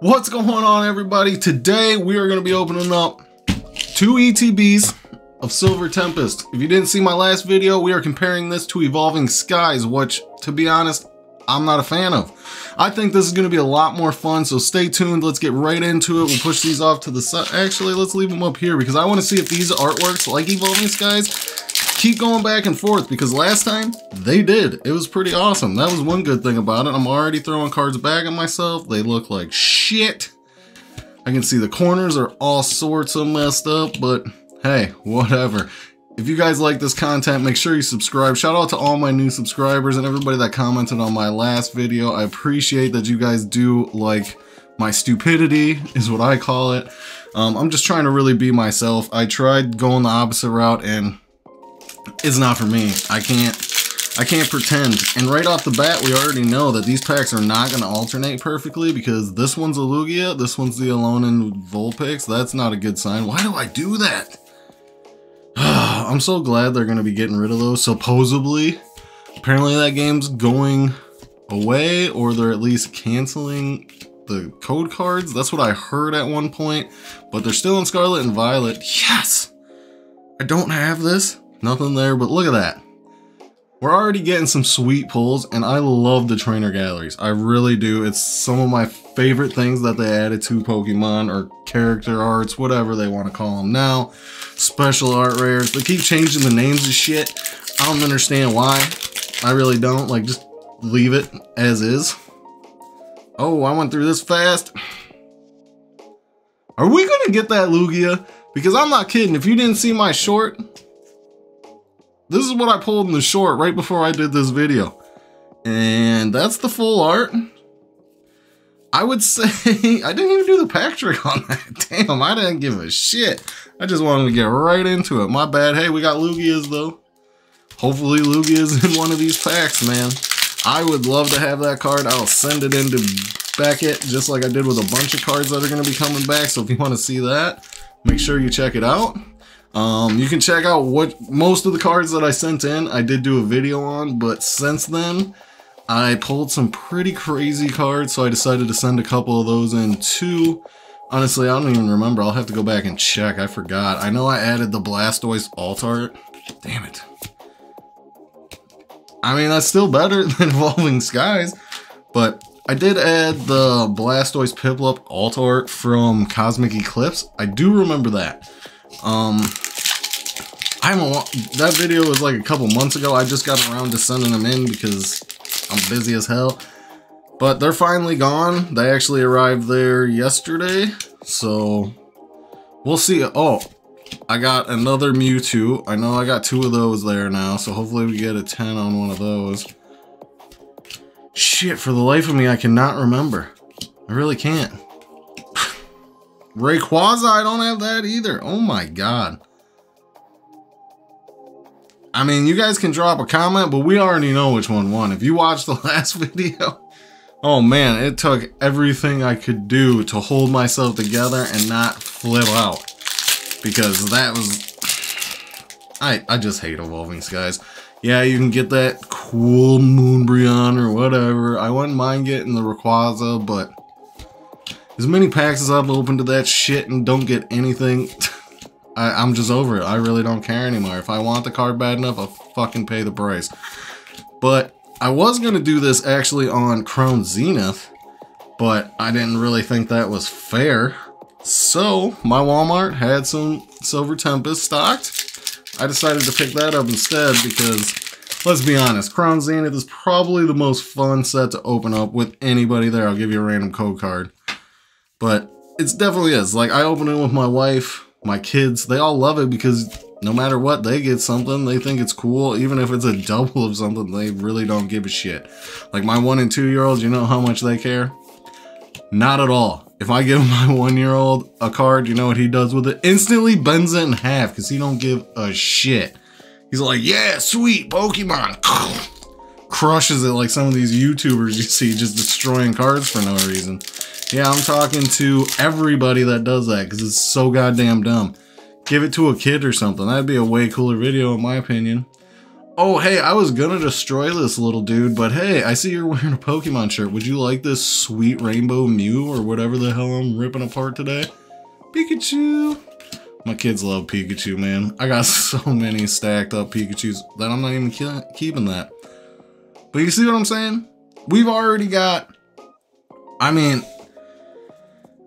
What's going on everybody? Today we are going to be opening up two ETBs of Silver Tempest. If you didn't see my last video, we are comparing this to Evolving Skies, which to be honest, I'm not a fan of. I think this is going to be a lot more fun, so stay tuned. Let's get right into it. We'll push these off to the side. Actually, let's leave them up here because I want to see if these artworks, like Evolving Skies, keep going back and forth because last time they did. It was pretty awesome. That was one good thing about it. I'm already throwing cards back at myself. They look like shit. I can see the corners are all sorts of messed up, but hey, whatever. If you guys like this content, make sure you subscribe. Shout out to all my new subscribers and everybody that commented on my last video. I appreciate that you guys do like my stupidity is what I call it. Um, I'm just trying to really be myself. I tried going the opposite route and it's not for me. I can't I can't pretend. And right off the bat, we already know that these packs are not going to alternate perfectly because this one's a Lugia, this one's the Alolan Vulpix. That's not a good sign. Why do I do that? I'm so glad they're going to be getting rid of those, supposedly. Apparently that game's going away, or they're at least canceling the code cards. That's what I heard at one point, but they're still in Scarlet and Violet. Yes! I don't have this. Nothing there, but look at that. We're already getting some sweet pulls, and I love the trainer galleries. I really do. It's some of my favorite things that they added to Pokemon, or character arts, whatever they want to call them now. Special art rares. They keep changing the names of shit. I don't understand why. I really don't. Like, just leave it as is. Oh, I went through this fast. Are we going to get that Lugia? Because I'm not kidding. If you didn't see my short, this is what I pulled in the short right before I did this video. And that's the full art. I would say, I didn't even do the pack trick on that. Damn, I didn't give a shit. I just wanted to get right into it. My bad. Hey, we got Lugias though. Hopefully Lugia's in one of these packs, man. I would love to have that card. I'll send it into Beckett just like I did with a bunch of cards that are going to be coming back. So if you want to see that, make sure you check it out. Um, you can check out what most of the cards that I sent in, I did do a video on, but since then, I pulled some pretty crazy cards, so I decided to send a couple of those in too. Honestly, I don't even remember. I'll have to go back and check. I forgot. I know I added the Blastoise alt art. Damn it. I mean, that's still better than Evolving Skies, but I did add the Blastoise Piplup alt art from Cosmic Eclipse. I do remember that. Um, I'm a that video was like a couple months ago. I just got around to sending them in because I'm busy as hell. But they're finally gone. They actually arrived there yesterday. So we'll see. Oh, I got another Mewtwo. I know I got two of those there now. So hopefully we get a 10 on one of those. Shit, for the life of me, I cannot remember. I really can't. Rayquaza, I don't have that either. Oh my god. I mean, you guys can drop a comment, but we already know which one won. If you watched the last video, oh man, it took everything I could do to hold myself together and not flip out. Because that was... I, I just hate Evolving Skies. Yeah, you can get that cool Moonbreon or whatever. I wouldn't mind getting the Rayquaza, but... As many packs as I've opened to that shit and don't get anything... I, am just over it. I really don't care anymore. If I want the card bad enough, I'll fucking pay the price. But I was going to do this actually on Crown Zenith, but I didn't really think that was fair. So my Walmart had some Silver Tempest stocked. I decided to pick that up instead because, let's be honest, Crown Zenith is probably the most fun set to open up with anybody there. I'll give you a random code card. But it's definitely is. Like, I opened it with my wife my kids, they all love it because no matter what, they get something. They think it's cool. Even if it's a double of something, they really don't give a shit. Like my one and two year olds, you know how much they care? Not at all. If I give my one year old a card, you know what he does with it? Instantly bends it in half because he don't give a shit. He's like, yeah, sweet Pokemon. Crushes it like some of these YouTubers you see just destroying cards for no reason. Yeah, I'm talking to everybody that does that because it's so goddamn dumb. Give it to a kid or something. That'd be a way cooler video in my opinion. Oh, hey, I was gonna destroy this little dude, but hey, I see you're wearing a Pokemon shirt. Would you like this sweet rainbow Mew or whatever the hell I'm ripping apart today? Pikachu! My kids love Pikachu, man. I got so many stacked up Pikachus that I'm not even keeping that. But you see what I'm saying? We've already got, I mean,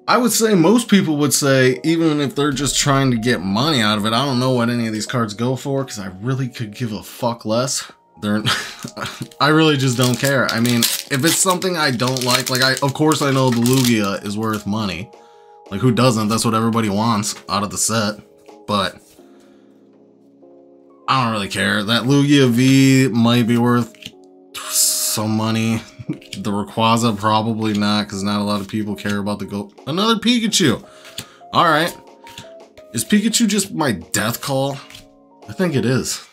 I would say most people would say, even if they're just trying to get money out of it, I don't know what any of these cards go for because I really could give a fuck less. They're, I really just don't care. I mean, if it's something I don't like, like I, of course I know the Lugia is worth money. Like who doesn't? That's what everybody wants out of the set. But I don't really care. That Lugia V might be worth some money. The Rayquaza, probably not, because not a lot of people care about the go. Another Pikachu. All right. Is Pikachu just my death call? I think it is.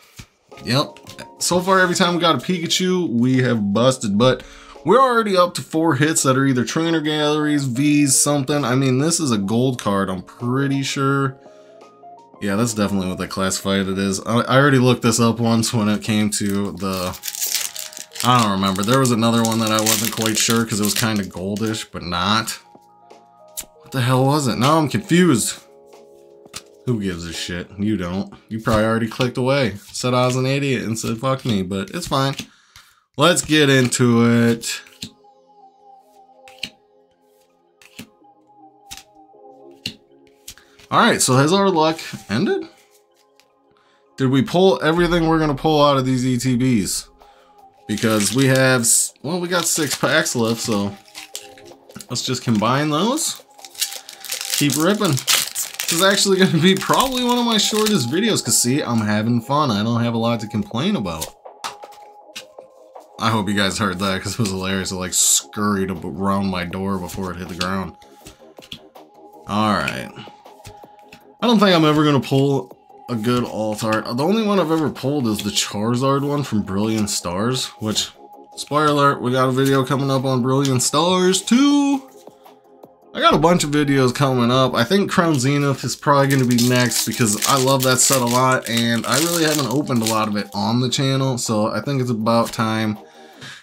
Yep. So far, every time we got a Pikachu, we have busted, but we're already up to four hits that are either trainer galleries, V's, something. I mean, this is a gold card, I'm pretty sure. Yeah, that's definitely what they classified it is. I, I already looked this up once when it came to the I don't remember. There was another one that I wasn't quite sure because it was kind of goldish, but not. What the hell was it? Now I'm confused. Who gives a shit? You don't. You probably already clicked away. Said I was an idiot and said fuck me, but it's fine. Let's get into it. Alright, so has our luck ended? Did we pull everything we're going to pull out of these ETBs? Because we have, well, we got six packs left, so let's just combine those. Keep ripping. This is actually going to be probably one of my shortest videos, because see, I'm having fun. I don't have a lot to complain about. I hope you guys heard that, because it was hilarious. It, like, scurried around my door before it hit the ground. Alright. I don't think I'm ever going to pull a good alt art. The only one I've ever pulled is the Charizard one from Brilliant Stars, which, spoiler alert, we got a video coming up on Brilliant Stars too. I got a bunch of videos coming up. I think Crown Zenith is probably going to be next because I love that set a lot and I really haven't opened a lot of it on the channel. So I think it's about time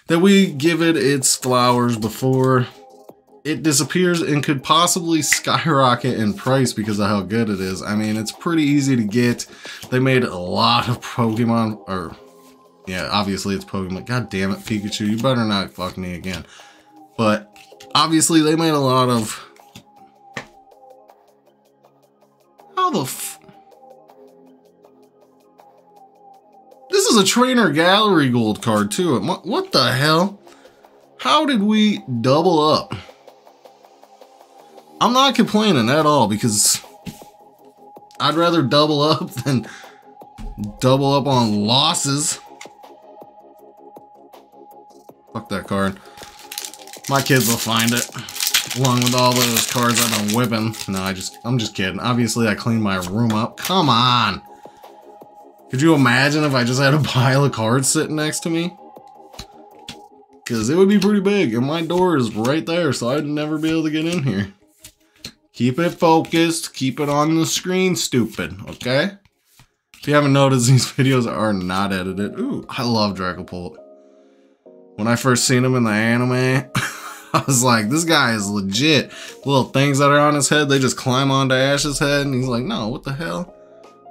that we give it its flowers before it disappears and could possibly skyrocket in price because of how good it is. I mean, it's pretty easy to get. They made a lot of Pokemon, or yeah, obviously it's Pokemon. God damn it, Pikachu, you better not fuck me again. But obviously they made a lot of. How the f. This is a trainer gallery gold card too. What the hell? How did we double up? I'm not complaining at all because I'd rather double up than double up on losses. Fuck that card. My kids will find it. Along with all those cards I've been whipping. No, I just, I'm just kidding. Obviously, I cleaned my room up. Come on. Could you imagine if I just had a pile of cards sitting next to me? Because it would be pretty big, and my door is right there, so I'd never be able to get in here. Keep it focused. Keep it on the screen, stupid. Okay? If you haven't noticed, these videos are not edited. Ooh, I love Dragapult. When I first seen him in the anime, I was like, this guy is legit. Little things that are on his head, they just climb onto Ash's head. And he's like, no, what the hell?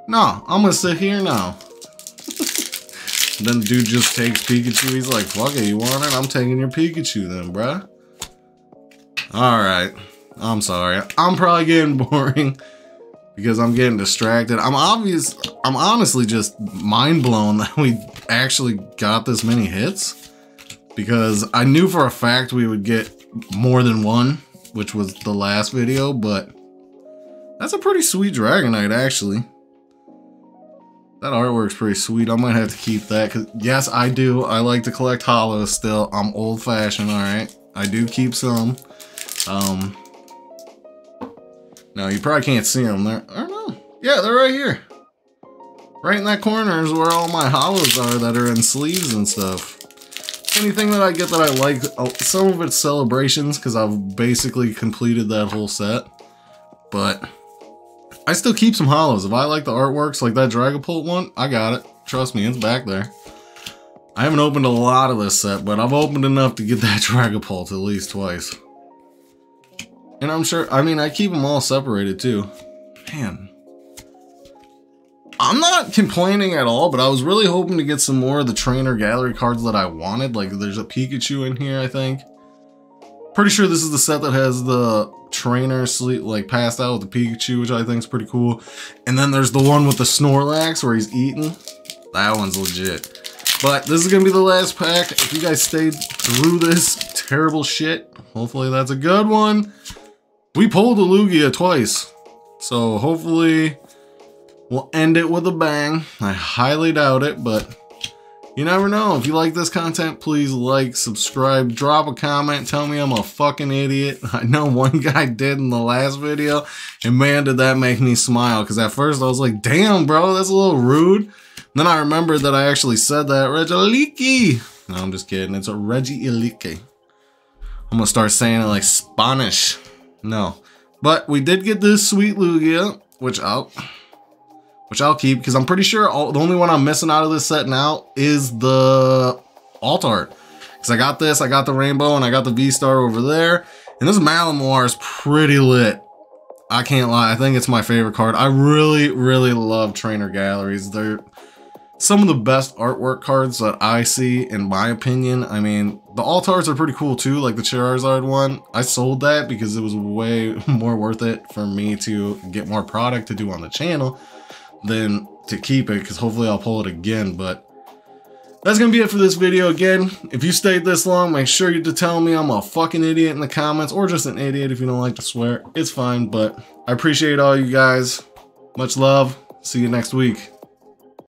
No, I'm to sit here now. then dude just takes Pikachu. He's like, fuck it, you want it? I'm taking your Pikachu then, bruh. Alright. I'm sorry. I'm probably getting boring because I'm getting distracted. I'm obvious. I'm honestly just mind blown that we actually got this many hits because I knew for a fact we would get more than one, which was the last video, but that's a pretty sweet Dragonite actually. That artwork's pretty sweet. I might have to keep that because yes, I do. I like to collect holos still. I'm old fashioned. All right. I do keep some. Um, no, you probably can't see them. They're, I don't know. Yeah, they're right here. Right in that corner is where all my holos are that are in sleeves and stuff. Anything that I get that I like, oh, some of it's celebrations because I've basically completed that whole set. But I still keep some holos. If I like the artworks, like that Dragapult one, I got it. Trust me, it's back there. I haven't opened a lot of this set, but I've opened enough to get that Dragapult at least twice. And I'm sure, I mean, I keep them all separated too. Man. I'm not complaining at all, but I was really hoping to get some more of the trainer gallery cards that I wanted. Like, there's a Pikachu in here, I think. Pretty sure this is the set that has the trainer sleep, like, passed out with the Pikachu, which I think is pretty cool. And then there's the one with the Snorlax where he's eating. That one's legit. But this is going to be the last pack. If you guys stayed through this terrible shit, hopefully that's a good one. We pulled a Lugia twice. So hopefully we'll end it with a bang. I highly doubt it, but you never know. If you like this content, please like, subscribe, drop a comment, tell me I'm a fucking idiot. I know one guy did in the last video, and man, did that make me smile. Because at first I was like, damn, bro, that's a little rude. Then I remembered that I actually said that, Regieleki. No, I'm just kidding. It's a Regieleki. I'm going to start saying it like Spanish. No. But we did get this sweet Lugia, which I'll which I'll keep because I'm pretty sure all, the only one I'm missing out of this set now is the alt art. Because I got this, I got the rainbow, and I got the V-Star over there. And this Malamar is pretty lit. I can't lie, I think it's my favorite card. I really, really love trainer galleries. They're some of the best artwork cards that I see, in my opinion. I mean, the alt arts are pretty cool too, like the Charizard one. I sold that because it was way more worth it for me to get more product to do on the channel than to keep it, because hopefully I'll pull it again, but that's gonna be it for this video. Again, if you stayed this long, make sure you to tell me I'm a fucking idiot in the comments, or just an idiot if you don't like to swear. It's fine, but I appreciate all you guys. Much love. See you next week.